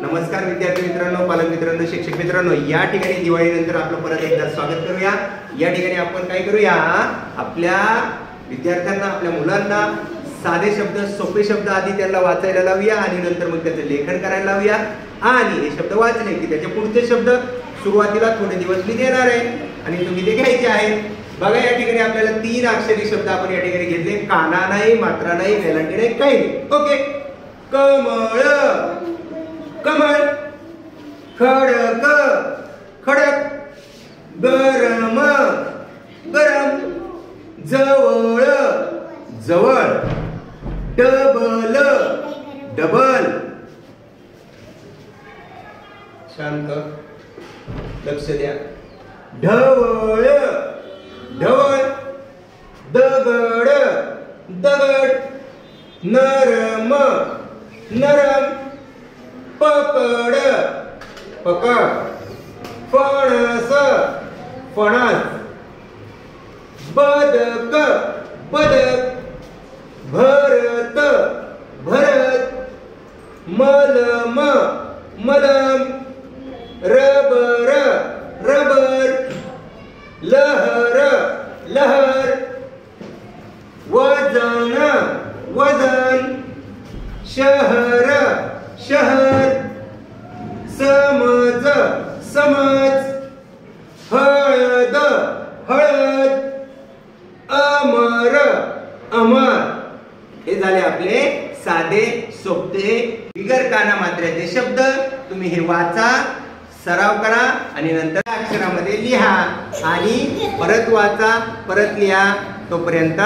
नमस्कार विद्यार्थी मित्रांनो पालक मित्रांनो शिक्षक मित्रांनो या ठिकाणी दिवाळीनंतर आपलं परत एकदा स्वागत करूया. या ठिकाणी आपण काय करूया आपल्या विद्यार्थ्यांना आपल्या मुलांना साधे शब्द सोपे शब्द आधी त्यांना वाचायला लावूया आणि नंतर मग त्याचं लेखन करायला लावूया. आणि हे शब्द वाचले की त्याचे पुढचे शब्द सुरुवातीला थोडे दिवस मी देणार आहे. आणि तुम्ही ते घ्यायचे आहेत. बघा या ठिकाणी आपल्याला तीन अक्षरी शब्द आपण या ठिकाणी घेतले. काना नाही मात्रा नाही वेलांटी नाही काही नाही. ओके. कमळ. कमळ खडक खडक गरम गरम जवळ जवळ डबल डबल. शांत लक्ष द्या. ढवळ ढवळ दगड दगड नरम नरम. पकड. पकड. फणस. फणस. बदक. बदक. भरत. भरत. मलम. मलम. रबर. रबर. लहर. लहर. वजन. वजन. शहर. शहर. समज. हळद हळद अमर अमर. हे झाले आपले साधे सोपते बिगर काना मात्र्याचे शब्द. तुम्ही हे वाचा सराव करा आणि नंतर अक्षरामध्ये लिहा आणि परत वाचा परत लिहा. तोपर्यंत